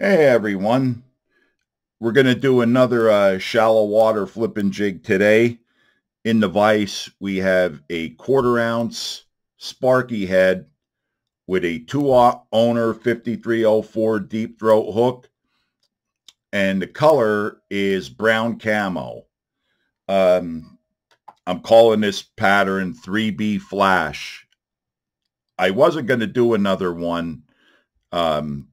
Hey everyone. We're going to do another uh, shallow water flipping jig today. In the vise, we have a quarter ounce Sparkie head with a two owner 5304 deep throat hook. And the color is brown camo. Um, I'm calling this pattern 3B flash. I wasn't going to do another one. Um,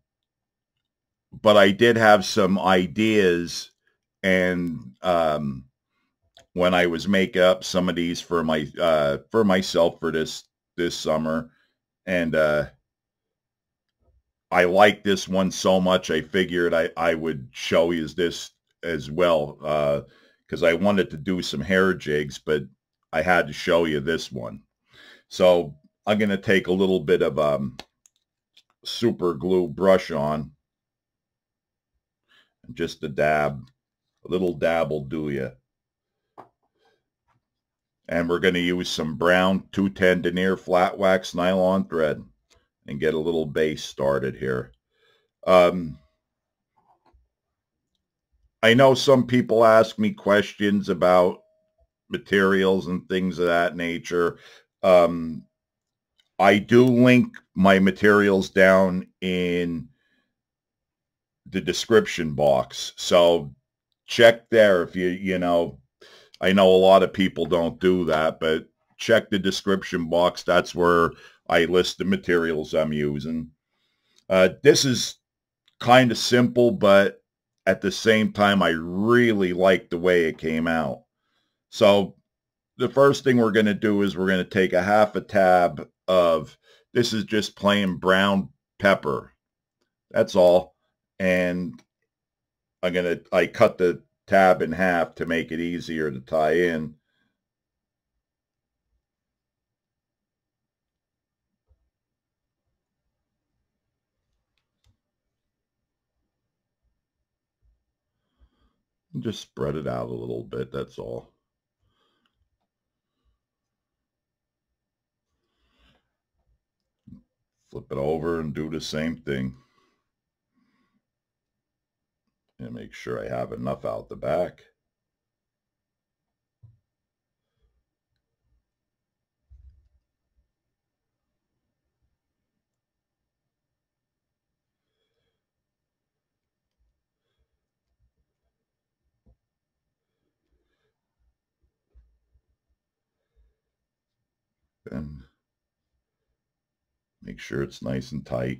but I did have some ideas and um, when I was making up some of these for my uh, for myself for this this summer. And uh, I like this one so much I figured I, I would show you this as well because uh, I wanted to do some hair jigs but I had to show you this one. So I'm going to take a little bit of um, super glue brush on just a dab. A little dab will do you. And we're going to use some brown 210 denier flat wax nylon thread and get a little base started here. Um, I know some people ask me questions about materials and things of that nature. Um, I do link my materials down in the description box. So check there if you, you know, I know a lot of people don't do that, but check the description box. That's where I list the materials I'm using. Uh, this is kind of simple, but at the same time, I really like the way it came out. So the first thing we're going to do is we're going to take a half a tab of, this is just plain brown pepper. That's all and I'm going to, I cut the tab in half to make it easier to tie in. Just spread it out a little bit, that's all. Flip it over and do the same thing and make sure I have enough out the back. And make sure it's nice and tight.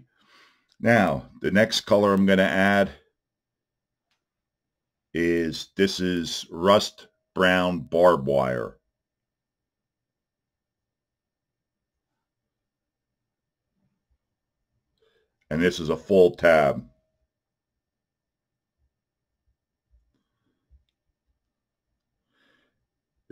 Now, the next color I'm going to add is this is rust brown barbed wire. And this is a full tab.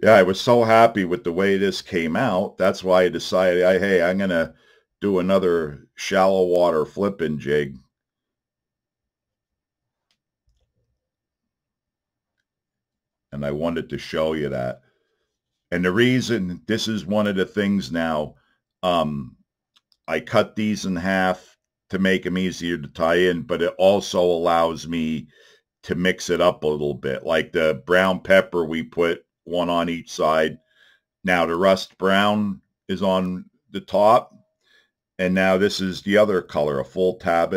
Yeah, I was so happy with the way this came out. That's why I decided, I, hey, I'm going to do another shallow water flipping jig and I wanted to show you that. And the reason, this is one of the things now, um, I cut these in half to make them easier to tie in, but it also allows me to mix it up a little bit. Like the brown pepper, we put one on each side. Now the rust brown is on the top. And now this is the other color, a full tab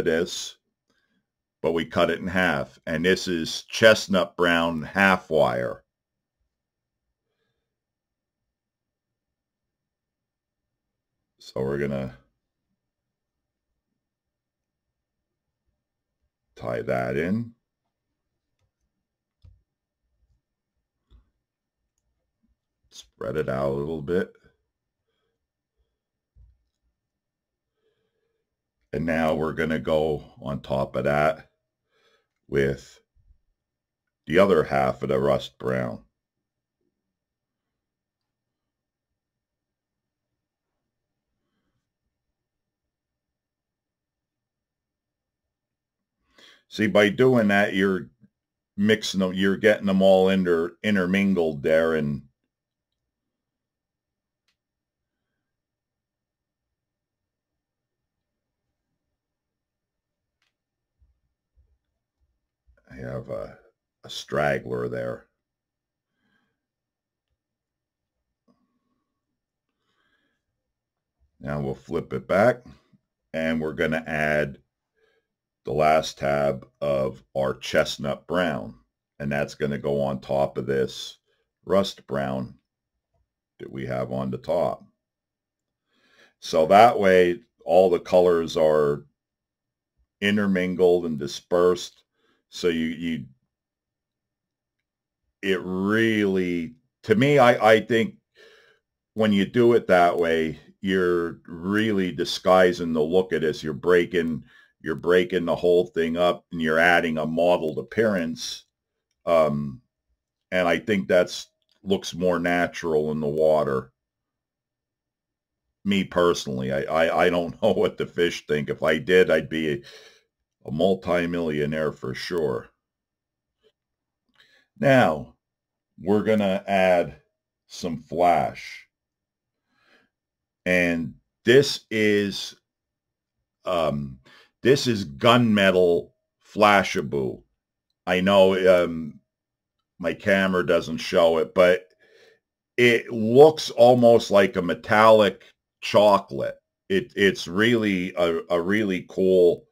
but we cut it in half. And this is chestnut brown half wire. So we're going to tie that in. Spread it out a little bit. And now we're going to go on top of that with the other half of the rust brown. See, by doing that, you're mixing them, you're getting them all inter, intermingled there and have a, a straggler there. Now we'll flip it back and we're going to add the last tab of our chestnut brown. And that's going to go on top of this rust brown that we have on the top. So that way all the colors are intermingled and dispersed. So you, you, it really, to me, I, I think when you do it that way, you're really disguising the look at this. You're breaking, you're breaking the whole thing up and you're adding a modeled appearance. Um, and I think that's looks more natural in the water. Me personally, I, I, I don't know what the fish think. If I did, I'd be a, multimillionaire for sure. Now, we're going to add some flash. And this is um, this is gunmetal flashabou. I know um, my camera doesn't show it, but it looks almost like a metallic chocolate. It it's really a, a really cool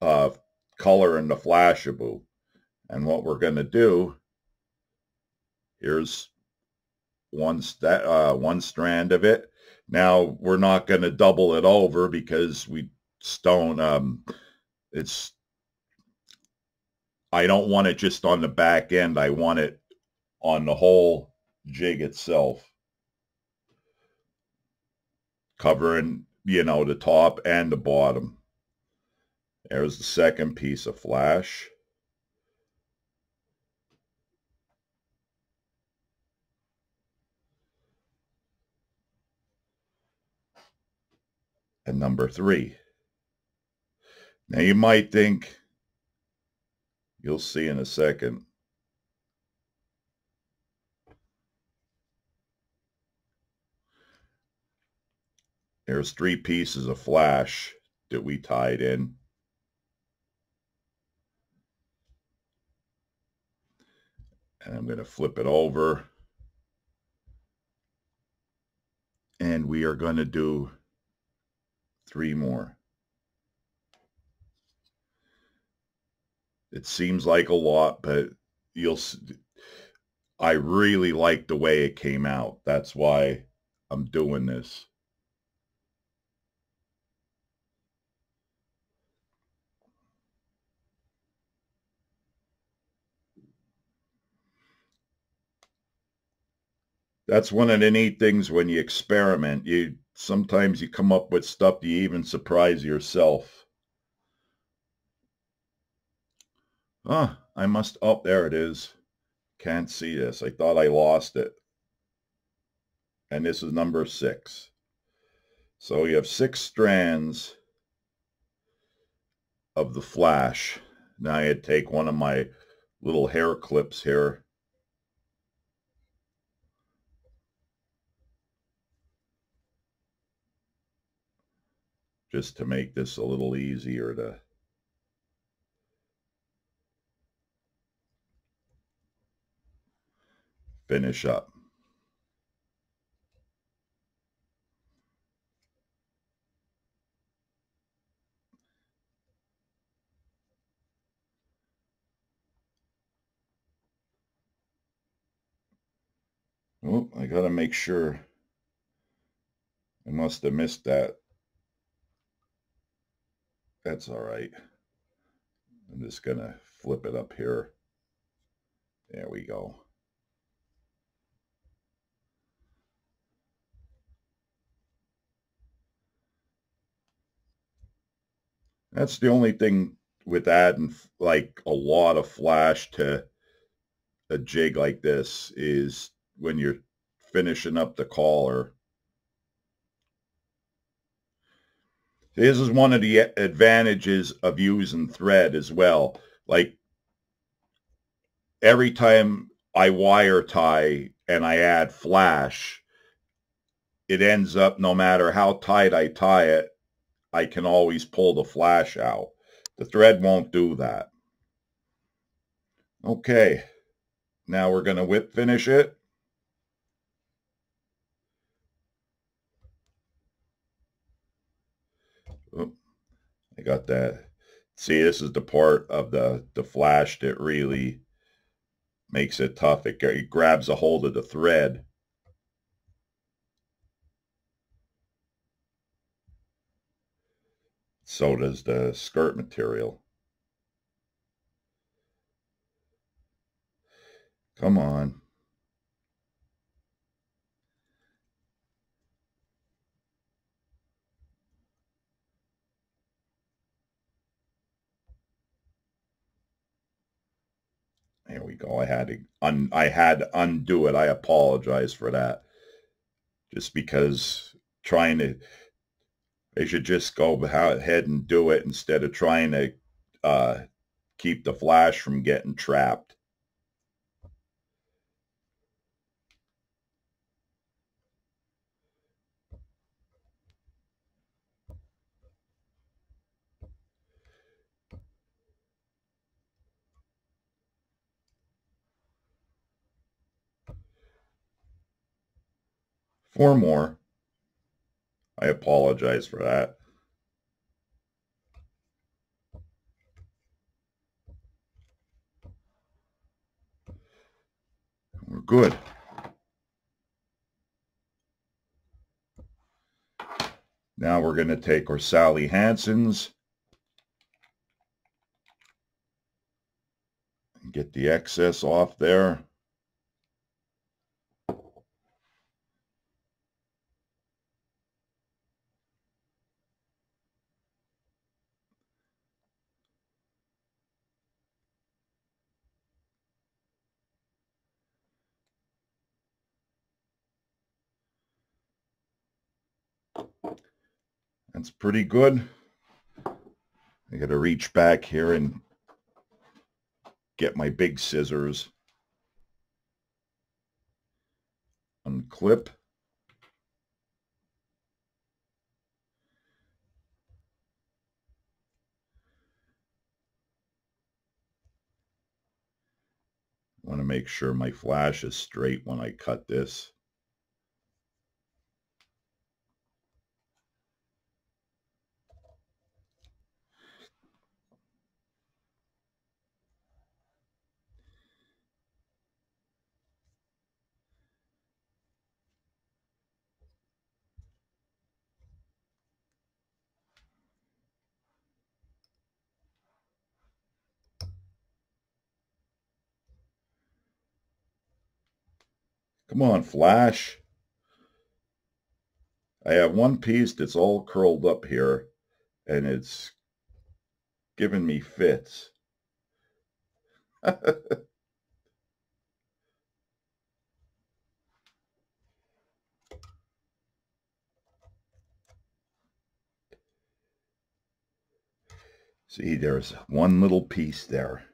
uh, color in the flashabou. And what we're going to do, here's one, st uh, one strand of it. Now we're not going to double it over because we stone, um, it's, I don't want it just on the back end. I want it on the whole jig itself. Covering, you know, the top and the bottom. There's the second piece of flash. and number three. Now you might think, you'll see in a second, there's three pieces of flash that we tied in. And I'm going to flip it over. And we are going to do three more. It seems like a lot, but you'll, I really like the way it came out. That's why I'm doing this. That's one of the neat things when you experiment. You sometimes you come up with stuff you even surprise yourself. Ah, I must, oh, there it is. Can't see this. I thought I lost it. And this is number six. So you have six strands of the flash. Now I take one of my little hair clips here just to make this a little easier to finish up. Oh, I got to make sure. I must have missed that. That's all right. I'm just going to flip it up here. There we go. That's the only thing with adding like a lot of flash to a jig like this is when you're finishing up the collar This is one of the advantages of using thread as well. Like every time I wire tie and I add flash, it ends up no matter how tight I tie it, I can always pull the flash out. The thread won't do that. Okay, now we're going to whip finish it. Oop, I got that. See, this is the part of the, the flash that really makes it tough. It, it grabs a hold of the thread. So does the skirt material. Come on. We. I had to un I had to undo it. I apologize for that. Just because trying to they should just go ahead and do it instead of trying to uh, keep the flash from getting trapped. Four more. I apologize for that. We're good. Now we're going to take our Sally Hansen's and get the excess off there. That's pretty good. I got to reach back here and get my big scissors. Unclip. I want to make sure my flash is straight when I cut this. Come on, Flash. I have one piece that's all curled up here, and it's giving me fits. See, there's one little piece there.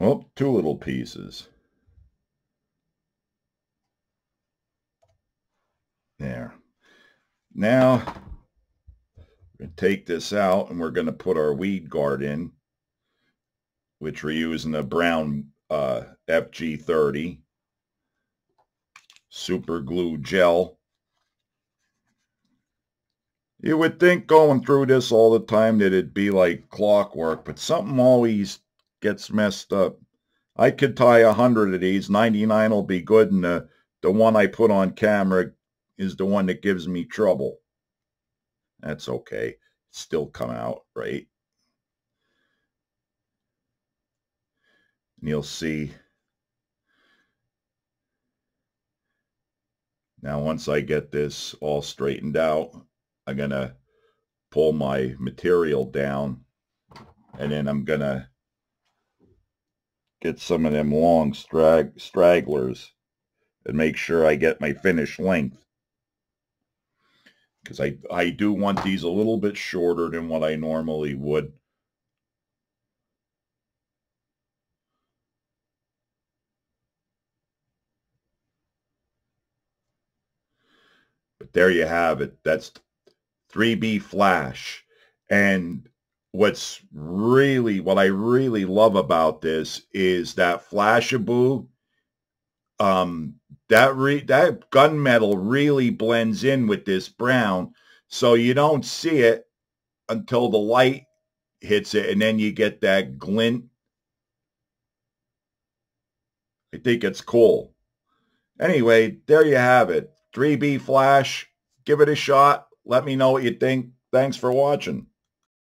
Well, two little pieces. There. Now, we're going to take this out and we're going to put our weed guard in, which we're using a brown uh, FG30 super glue gel. You would think going through this all the time that it'd be like clockwork, but something always gets messed up. I could tie a hundred of these. 99 will be good, and the, the one I put on camera is the one that gives me trouble. That's okay. Still come out, right? And you'll see. Now, once I get this all straightened out, I'm going to pull my material down, and then I'm going to get some of them long strag stragglers and make sure I get my finished length. Because I, I do want these a little bit shorter than what I normally would. But there you have it. That's 3B Flash. And what's really, what I really love about this is that Flashabou, um, that re, that gunmetal really blends in with this brown. So you don't see it until the light hits it and then you get that glint. I think it's cool. Anyway, there you have it. 3B Flash. Give it a shot. Let me know what you think. Thanks for watching.